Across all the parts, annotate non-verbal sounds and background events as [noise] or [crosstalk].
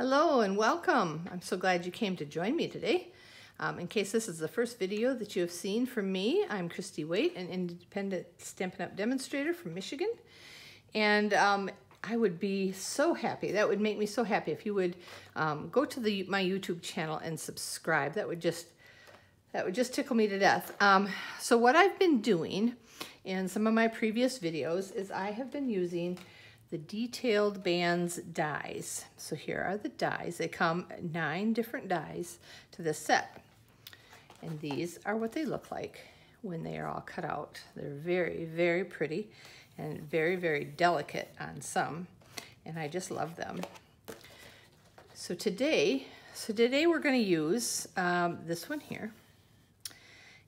Hello and welcome. I'm so glad you came to join me today. Um, in case this is the first video that you have seen from me, I'm Christi Waite, an independent Stampin' Up! demonstrator from Michigan. And um, I would be so happy, that would make me so happy if you would um, go to the my YouTube channel and subscribe. That would just, that would just tickle me to death. Um, so what I've been doing in some of my previous videos is I have been using the Detailed Bands dies. So here are the dies. They come nine different dies to this set. And these are what they look like when they are all cut out. They're very, very pretty and very, very delicate on some. And I just love them. So today, so today we're gonna use um, this one here.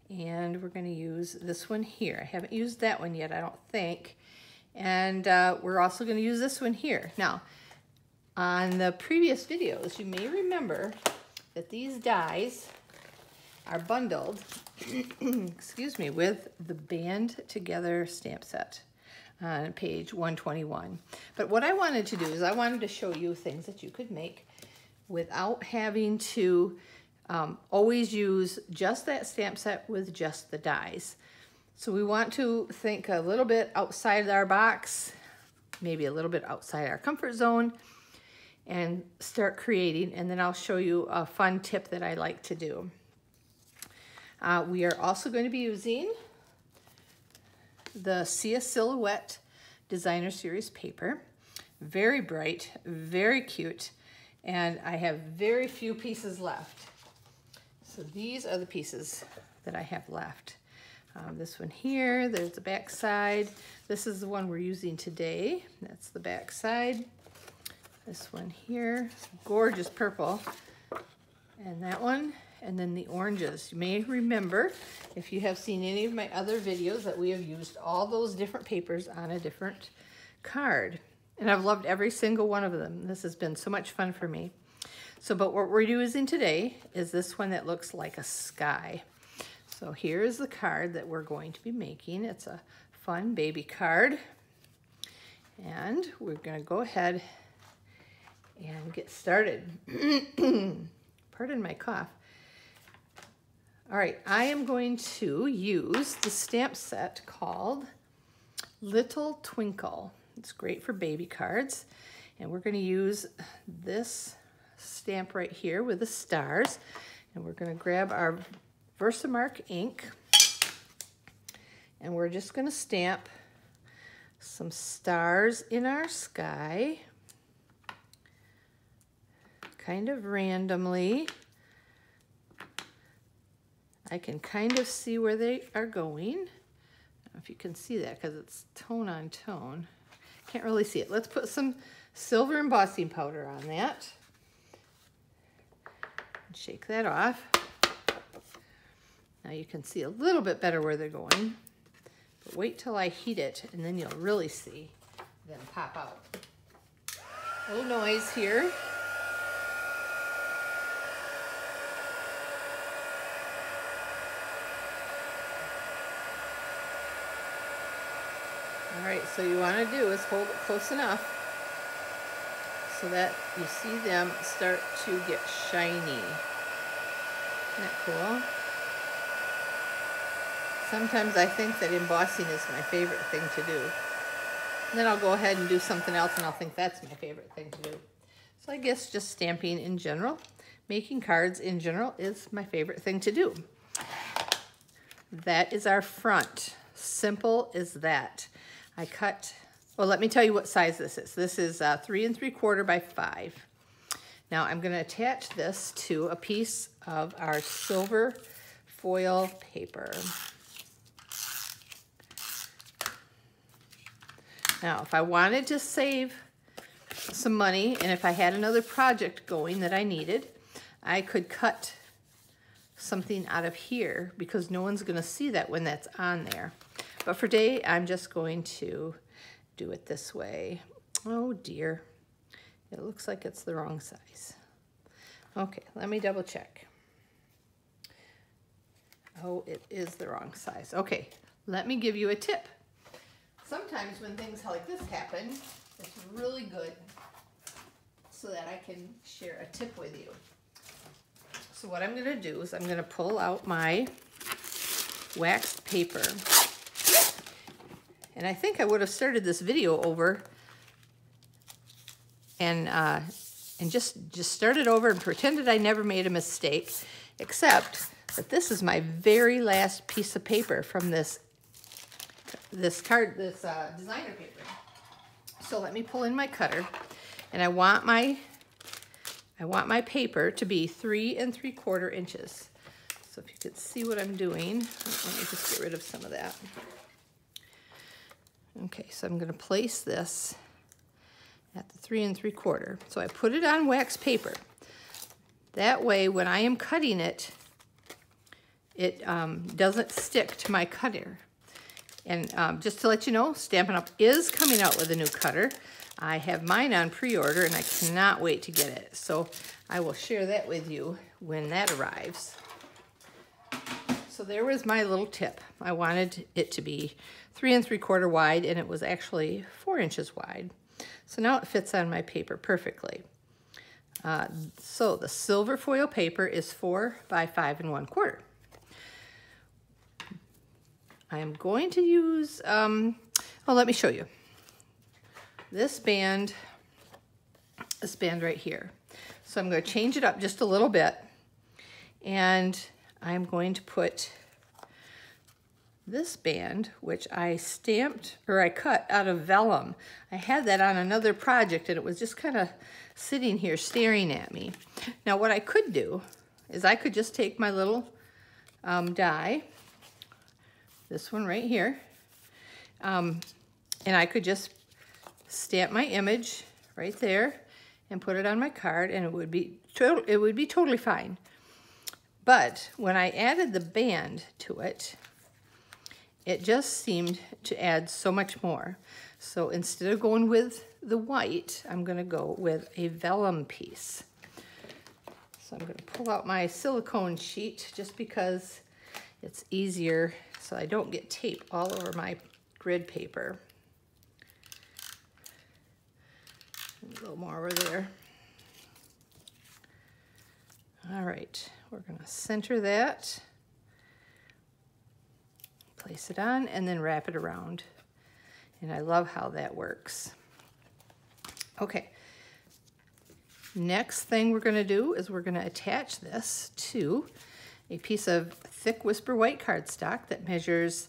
And we're gonna use this one here. I haven't used that one yet, I don't think. And uh, we're also gonna use this one here. Now, on the previous videos, you may remember that these dies are bundled, [clears throat] excuse me, with the Band Together stamp set on page 121. But what I wanted to do is I wanted to show you things that you could make without having to um, always use just that stamp set with just the dies. So we want to think a little bit outside of our box, maybe a little bit outside our comfort zone, and start creating. And then I'll show you a fun tip that I like to do. Uh, we are also going to be using the Sia Silhouette Designer Series paper. Very bright, very cute, and I have very few pieces left. So these are the pieces that I have left. Um, this one here, there's the back side. This is the one we're using today. That's the back side. This one here, gorgeous purple. And that one, and then the oranges. You may remember, if you have seen any of my other videos, that we have used all those different papers on a different card. And I've loved every single one of them. This has been so much fun for me. So, but what we're using today is this one that looks like a sky. So here's the card that we're going to be making. It's a fun baby card. And we're going to go ahead and get started. [clears throat] Pardon my cough. All right, I am going to use the stamp set called Little Twinkle. It's great for baby cards. And we're going to use this stamp right here with the stars. And we're going to grab our Versamark ink. And we're just going to stamp some stars in our sky, kind of randomly. I can kind of see where they are going. if you can see that because it's tone on tone. Can't really see it. Let's put some silver embossing powder on that. Shake that off. Now you can see a little bit better where they're going, but wait till I heat it and then you'll really see them pop out. A little noise here. All right, so you want to do is hold it close enough so that you see them start to get shiny. Isn't that cool? Sometimes I think that embossing is my favorite thing to do. And then I'll go ahead and do something else and I'll think that's my favorite thing to do. So I guess just stamping in general, making cards in general is my favorite thing to do. That is our front. Simple as that. I cut, well, let me tell you what size this is. This is uh, three and three quarter by five. Now I'm gonna attach this to a piece of our silver foil paper. Now, if I wanted to save some money and if I had another project going that I needed, I could cut something out of here because no one's gonna see that when that's on there. But for today, I'm just going to do it this way. Oh dear, it looks like it's the wrong size. Okay, let me double check. Oh, it is the wrong size. Okay, let me give you a tip sometimes when things like this happen, it's really good so that I can share a tip with you. So what I'm gonna do is I'm gonna pull out my waxed paper. And I think I would have started this video over and uh, and just just started over and pretended I never made a mistake, except that this is my very last piece of paper from this this card this uh, designer paper. So let me pull in my cutter, and I want my I want my paper to be three and three quarter inches. So if you could see what I'm doing, let me just get rid of some of that. Okay, so I'm gonna place this at the three and three quarter. So I put it on wax paper. That way, when I am cutting it, it um, doesn't stick to my cutter. And um, just to let you know, Stampin' Up! is coming out with a new cutter. I have mine on pre-order and I cannot wait to get it. So I will share that with you when that arrives. So there was my little tip. I wanted it to be three and three quarter wide and it was actually four inches wide. So now it fits on my paper perfectly. Uh, so the silver foil paper is four by five and one quarter. I am going to use, um, oh, let me show you. This band, this band right here. So I'm going to change it up just a little bit. And I'm going to put this band, which I stamped, or I cut out of vellum. I had that on another project and it was just kind of sitting here staring at me. Now what I could do is I could just take my little um, die this one right here. Um, and I could just stamp my image right there and put it on my card and it would be it would be totally fine. But when I added the band to it, it just seemed to add so much more. So instead of going with the white, I'm gonna go with a vellum piece. So I'm gonna pull out my silicone sheet just because it's easier so I don't get tape all over my grid paper. A little more over there. All right, we're gonna center that, place it on, and then wrap it around. And I love how that works. Okay, next thing we're gonna do is we're gonna attach this to a piece of thick Whisper White cardstock that measures